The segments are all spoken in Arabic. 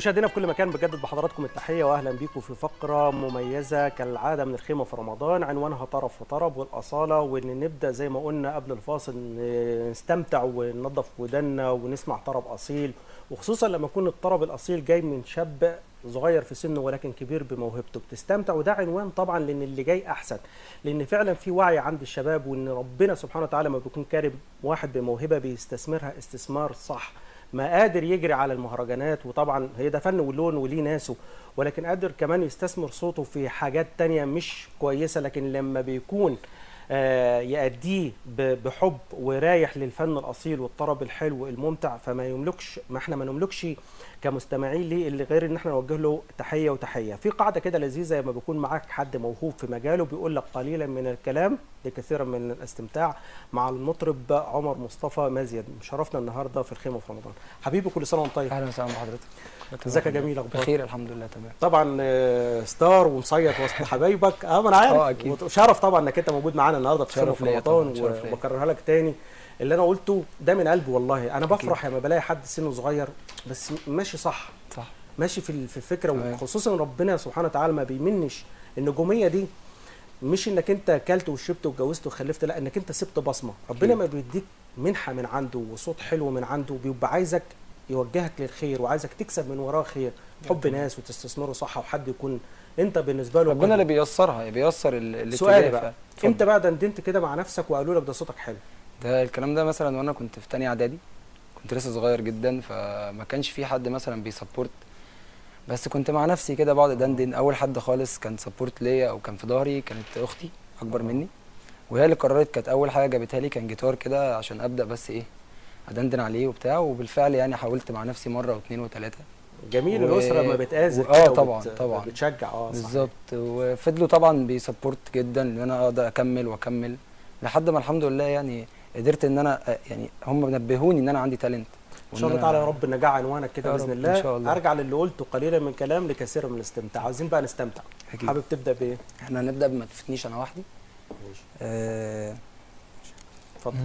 مشاهدينا في كل مكان بجدد بحضراتكم التحية واهلا بيكم في فقرة مميزة كالعادة من الخيمة في رمضان عنوانها طرف وطرب والأصالة وإن نبدأ زي ما قلنا قبل الفاصل نستمتع وننظف ودنا ونسمع طرب أصيل وخصوصا لما يكون الطرب الأصيل جاي من شاب صغير في سنه ولكن كبير بموهبته. بتستمتع؟ وده عنوان طبعا لأن اللي جاي أحسن لأن فعلا في وعي عند الشباب وإن ربنا سبحانه وتعالى ما بيكون كارم واحد بموهبة بيستثمرها استثمار صح. ما قادر يجري على المهرجانات وطبعا هي ده فن ولون وليه ناسه ولكن قادر كمان يستثمر صوته في حاجات تانية مش كويسة لكن لما بيكون يأديه بحب ورايح للفن الأصيل والطرب الحلو الممتع فما يملكش ما إحنا ما نملكش كمستمعين ليه اللي غير إن إحنا نوجه له تحية وتحية. في قاعدة كده لذيذة لما بيكون معاك حد موهوب في مجاله بيقول لك قليلا من الكلام لكثيرا من الاستمتاع مع المطرب عمر مصطفى مازيد. شرفنا النهارده في الخيمة في رمضان. حبيبي كل سنة وأنت طيب. أهلا وسهلا بحضرتك إزيك يا جميل؟ أخبارك؟ بخير الحمد لله تمام. طبعا ستار ومصيط وسط حبايبك. آه ما أنا عارف. شرف طبعا إنك أنت موجود معانا النهارده في رمضان وبكررها لك تاني. اللي أنا قلته ده من قلبي والله. أنا بفرح لما بلاقي حد سنه صغير بس ماشي صح. صح. ماشي في في الفكرة. وخصوصا ربنا سبحانه وتعالى ما بيمنش النجوميه دي مش إنك أنت أكلت وشربت واتجوزت وخلفت لا إنك أنت سبت بصمة. ربنا ما بيديك منحة من عنده وصوت حلو من عنده بيبقى عايزك يوجهك للخير وعايزك تكسب من وراه خير. حب ناس وتستثمره صح وحد يكون انت بالنسبة له ربنا اللي بييسرها بييسر الاتجاه سؤال بقى. إمتى بقى دندنت كده مع نفسك وقالوا لك ده صوتك حلو. ده الكلام ده مثلا وأنا كنت في تانية اعدادي كنت لسه صغير جدا فما كانش في حد مثلا بي support. بس كنت مع نفسي كده بقعد أدندن. أول حد خالص كان support ليا أو كان في ظهري كانت أختي أكبر مني. وهي اللي قررت كانت أول حاجة جابتها لي كان جيتار كده عشان أبدأ بس إيه أدندن عليه وبتاع. وبالفعل يعني حاولت مع نفسي مرة واثنين وثلاثه جميل و... الأسرة لما بتآزر آه طبعا وبت... طبعا. بتشجع آه بالظبط. وفضلوا طبعا بي support جدا إن أنا أقدر أكمل وأكمل لحد ما الحمد لله يعني قدرت إن أنا يعني هم نبهوني إن أنا عندي talent إن شاء الله تعالى يا رب النجاح عنوانك كده بإذن الله. إن شاء الله. أرجع للي قلته قليلا من كلام لكثير من الاستمتاع. عايزين بقى نستمتع. أكيد. حابب تبدأ بإيه؟ إحنا هنبدا بما تفتنيش أنا وحدي. ماشي. آه اتفضل.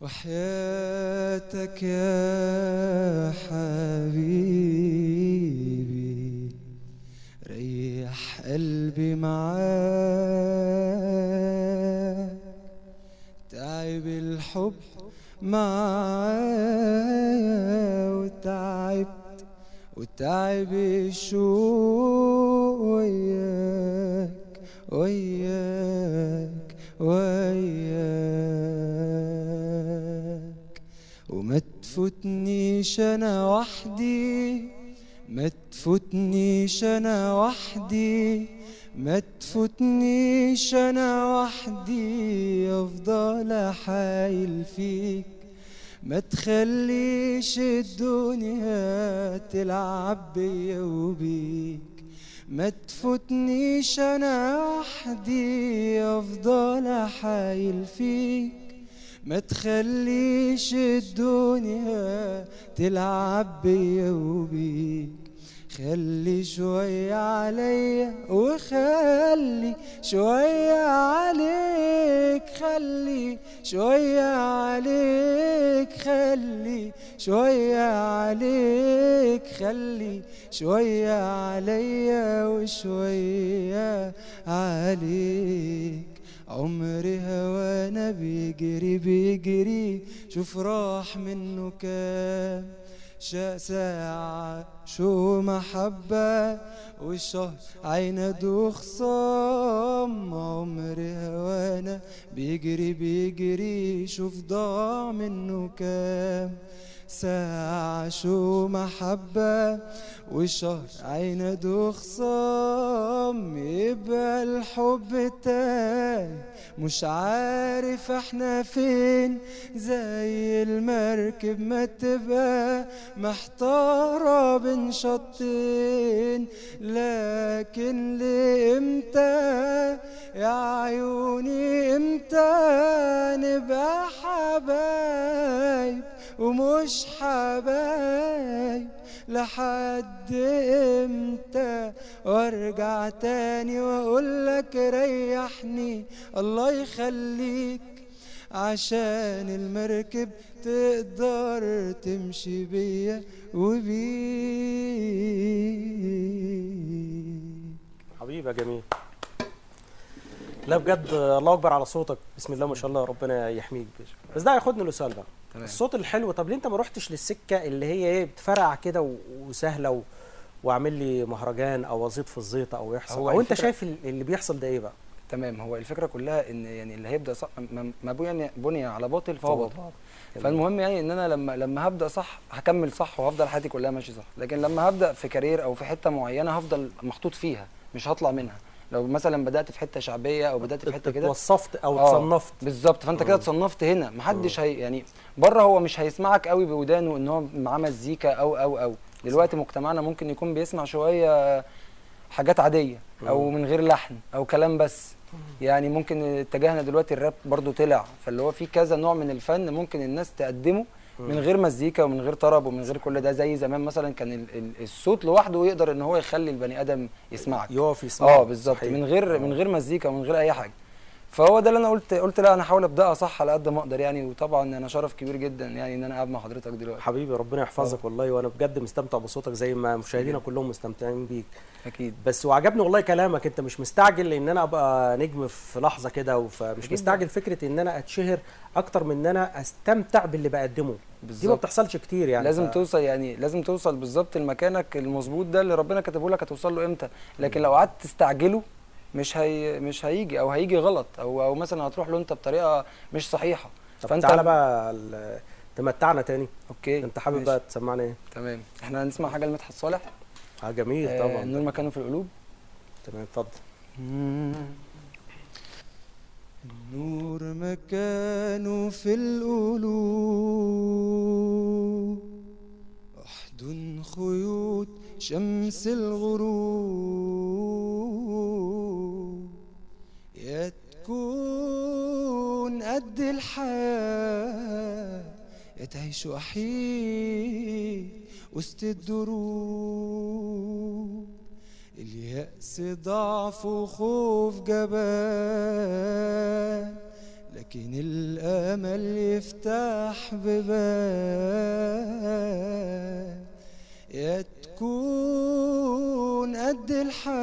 وحياتك يا حبيبي. ريح قلبي معاك. تعب الحب معايا. وتعبت وتعب الشوق وياك وياك وياك. وما تفوتنيش أنا وحدي ما تفوتنيش أنا وحدي ما تفوتنيش أنا وحدي أفضل احايل فيك. ما تخليش الدنيا تلعب بيا وبيك. ما تفوتنيش أنا وحدي أفضل احايل فيك. ما تخليش الدنيا تلعب بيا وبيك. خلي شوية عليا وخلي شوية عليك خلي شوية عليك خلي شوية عليك خلي شوية عليا وشوية عليك. عمري هوانا بيجري بيجري شوف راح منه كام شاء ساعة شو محبة والشهر عيند وخصام عمري هوانا بيجري بيجري شوف ضاع منه كام ساعة شو محبة والشهر عيند وخصام يبقى الحب تاني مش عارف إحنا فين زي المركب ما تبقى محتارة بين شطين. لكن لإمتى؟ يا عيوني إمتى؟ نبقى حبايب. ومش حبايب لحد إمتى؟ وارجع تاني وأقول لك ريحني. الله يخليك عشان المركب تقدر تمشي بيا وبيك. حبيبي جميل. لا بجد الله أكبر على صوتك. بسم الله ما شاء الله ربنا يحميك بس ده هياخدني لسؤال بقى. تمام. الصوت الحلو. طب ليه انت ما رحتش للسكة اللي هي إيه بتفرع كده وسهلة و... واعمل لي مهرجان أو ازيط في الزيطة أو يحصل؟ هو أو انت شايف ال- اللي بيحصل ده إيه بقى؟ تمام. هو الفكرة كلها ان يعني اللي هيبدأ صح ما- ما بني بني على باطل فهو باطل. فالمهم يعني ان أنا لما لما هبدأ صح هكمل صح وهفضل حياتي كلها ماشي صح. لكن لما هبدأ في كارير أو في حتة معينة هفضل محطوط فيها مش هطلع منها. لو مثلا بدأت في حتة شعبية أو بدأت في حتة كده اتوصفت أو آه، اتصنفت. بالظبط. فأنت كده اتصنفت هنا. محدش هي يعني بره هو مش هيسمعك قوي بودانه إن هو معاه مزيكا أو أو أو. دلوقتي مجتمعنا ممكن يكون بيسمع شوية حاجات عادية أو من غير لحن أو كلام بس. يعني ممكن اتجاهنا دلوقتي الراب برضو طلع. فاللي هو في كذا نوع من الفن ممكن الناس تقدمه من غير مزيكا ومن غير طرب ومن غير كل ده زي زمان مثلا كان ال- ال- الصوت لوحده يقدر إن هو يخلي البني آدم يسمعك. يقف يسمع آه بالظبط. من غير من غير مزيكا ومن غير أي حاجة. فهو ده اللي أنا قلت قلت لا أنا احاول أبدأها صح على قد ما أقدر يعني. وطبعا أنا شرف كبير جدا يعني إن أنا قاعد مع حضرتك دلوقتي. حبيبي ربنا يحفظك والله. وأنا بجد مستمتع بصوتك زي ما مشاهدينا كلهم مستمتعين بيك. أكيد. بس وعجبني والله كلامك. أنت مش مستعجل إن أنا أبقى نجم في لحظة كده فمش مستعجل فكرة إن أنا أتشهر أكتر من إن أنا أستمتع باللي بقدمه. دي ما بالظبط. بتحصلش كتير يعني لازم ف- توصل يعني لازم توصل بالظبط لمكانك المظبوط ده اللي ربنا كاتبه لك هتوصل له إمتى. لكن لو قعدت تستعجله مش هي مش هيجي أو هيجي غلط أو أو مثلا هتروح له أنت بطريقة مش صحيحة. طب تعالى بقى ال- تمتعنا تاني. أوكي أنت حابب. بقى تسمعنا إيه؟ تمام. إحنا هنسمع حاجة لمدحت صالح آه جميل آه طبعا النور مكانه في القلوب. تمام اتفضل. النور مكانه في القلوب. احضن خيوط شمس الغروب. يا تكون قد الحياة يا تعيش وحيد وسط الدروب. اليأس ضعف وخوف جبان. لكن الأمل يفتح بيبان يا تكون قد الحياة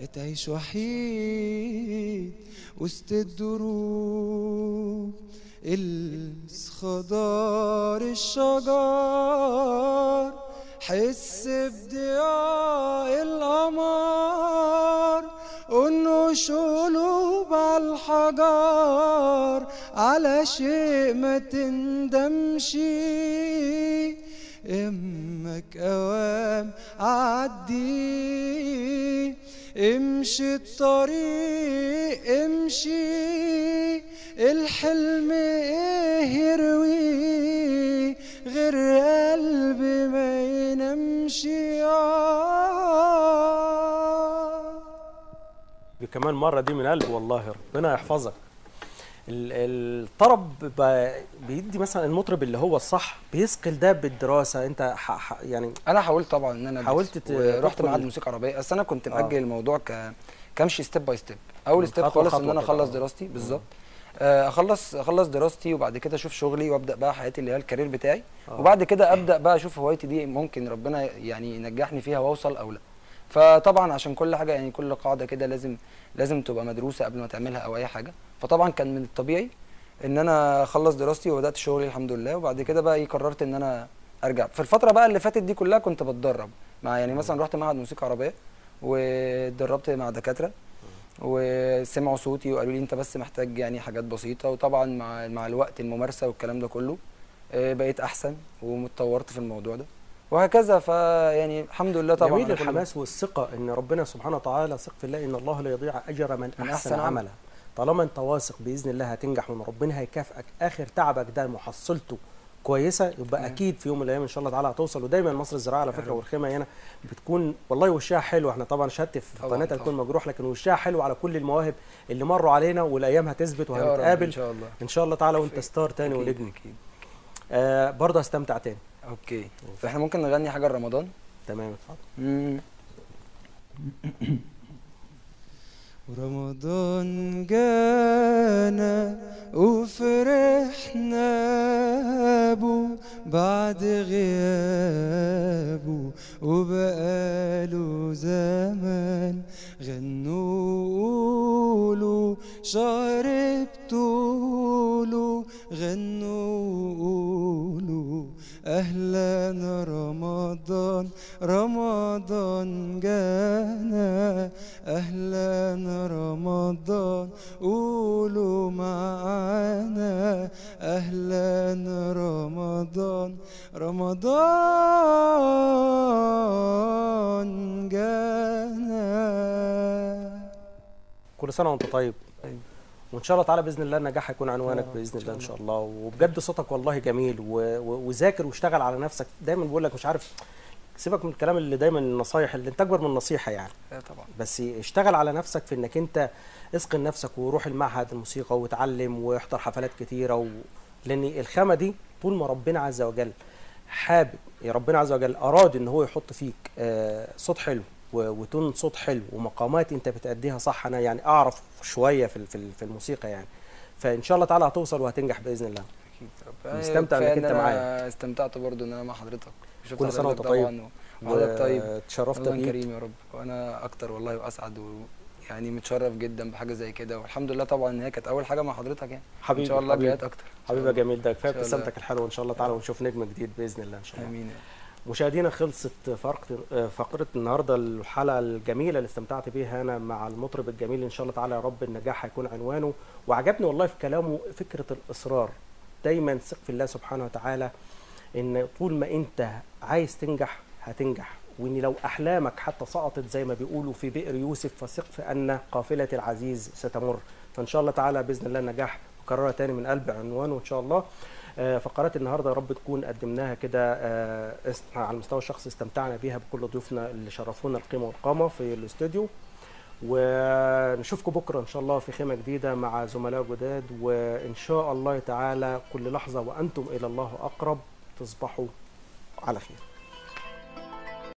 يا تعيش وحيد وسط الدروب. الس خضار الشجر حس بضياء القمر إنه قلوب على الحجر على شيء ما تندمش أمك اوام عدي امشي الطريق امشي الحلم إيه يروي. غير ينامش آه كمان مرة دي من قلبي والله ربنا يحفظك. ال- الطرب ب- بيدي مثلا المطرب اللي هو الصح بيثقل ده بالدراسة. انت ح ح يعني أنا حاولت طبعا إن أنا حاولت ت- ورحت تدخل- معهد موسيقى عربية. أصل أنا كنت آه. مأجل الموضوع ك كمشي step by step أول step خالص إن أنا أخلص آه. دراستي. بالظبط. آه، اخلص أخلص دراستي وبعد كده أشوف شغلي وأبدأ بقى حياتي اللي هي ال career بتاعي. آه. وبعد كده أبدأ بقى أشوف هوايتي دي ممكن ربنا يعني ينجحني فيها وأوصل أو لأ. فطبعا عشان كل حاجة يعني كل قاعدة كده لازم لازم تبقى مدروسة قبل ما تعملها أو أي حاجة. فطبعا كان من الطبيعي إن أنا أخلص دراستي وبدأت شغلي الحمد لله. وبعد كده بقى إيه قررت إن أنا أرجع. في الفترة بقى اللي فاتت دي كلها كنت بتدرب. مع يعني مثلا رحت معهد موسيقى عربية واتدربت مع دكاترة. وسمعوا صوتي وقالوا لي انت بس محتاج يعني حاجات بسيطة. وطبعا مع مع الوقت الممارسة والكلام ده كله آه، بقيت أحسن واتطورت في الموضوع ده. وهكذا. فيعني الحمد لله طبعا جميل الحماس والثقة إن ربنا سبحانه وتعالى ثق في الله إن الله لا يضيع أجر من أحسن, أحسن عمل. عملا طالما أنت واثق بإذن الله هتنجح وان ربنا هيكافئك آخر تعبك ده محصلته كويسة يبقى مم. أكيد في يوم من الأيام إن شاء الله تعالى هتوصل. ودايما مصر الزراعة على فكرة. والخيمة هنا بتكون والله وشها حلو. إحنا طبعا شهادتي في قناتها. تكون مجروح لكن وشها حلو على كل المواهب اللي مروا علينا والأيام هتثبت رب إن وهنتقابل. شاء الله. إن شاء الله تعالى وأنت. star تاني ونجم أكيد آه برضه هستمتع تاني. okay. فإحنا ممكن نغني حاجة لرمضان؟ تمام اتفضل. مم. ورمضان جانا وفرحنا. بعد غيابه وبقاله زمان غنوا قولوا شهر بطوله غنوا قولوا أهلا رمضان رمضان جانا أهلا رمضان قولوا معانا أهلا رمضان رمضان جانا. كل سنة وانت طيب. طيب. وإن شاء الله تعالى بإذن الله النجاح هيكون عنوانك آه، بإذن إن الله شاء إن شاء الله. وبجد صوتك والله جميل. وذاكر واشتغل على نفسك. دايما بقول لك مش عارف سيبك من الكلام اللي دايما النصايح اللي أنت أكبر من النصيحة يعني. لا طبعا. بس اشتغل على نفسك في إنك أنت اسقن نفسك وروح المعهد الموسيقى وتعلم واحضر حفلات كتيرة و... لأن الخامة دي طول ما ربنا عز وجل حابب يا ربنا عز وجل أراد إن هو يحط فيك آه، صوت حلو وتون صوت حلو ومقامات أنت بتأديها صح أنا يعني أعرف شوية في في ال- في الموسيقى يعني. فإن شاء الله تعالى هتوصل وهتنجح بإذن الله. أكيد. مستمتع أنت أنا معايا. استمتعت برضو إن أنا مع حضرتك. كل حضرتك وأنت طيب. وحضرتك طيب واتشرفت الله بيك. كريم يا رب. وأنا أكتر والله وأسعد و يعني متشرف جدا بحاجة زي كده. والحمد لله طبعا إن هي كانت أول حاجة مع حضرتك يعني. حبيبي ان شاء الله. جايات أكتر. حبيبي. جميل. ده كفاية. ابتسامتك الحلوة. إن شاء الله تعالى ونشوف نجم جديد بإذن الله إن شاء الله. آمين مشاهدينا خلصت فقرة النهارده الحلقة الجميلة اللي استمتعت بيها أنا مع المطرب الجميل إن شاء الله تعالى يا رب. النجاح هيكون عنوانه. وعجبني والله في كلامه فكرة الإصرار. دايما ثق في الله سبحانه وتعالى. إن طول ما أنت عايز تنجح هتنجح. وإن لو أحلامك حتى سقطت زي ما بيقولوا في بئر يوسف فثق في أن قافلة العزيز ستمر. فإن شاء الله تعالى بإذن الله النجاح مكررة تاني من قلب عنوانه إن شاء الله. آه، فقرات النهارده يا رب تكون قدمناها كده آه، على المستوى الشخصي استمتعنا بيها بكل ضيوفنا اللي شرفونا القيمة والقامة في الاستوديو. ونشوفكم بكرة إن شاء الله في خيمة جديدة مع زملاء جداد. وإن شاء الله تعالى كل لحظة وأنتم إلى الله أقرب. تصبحوا على خير.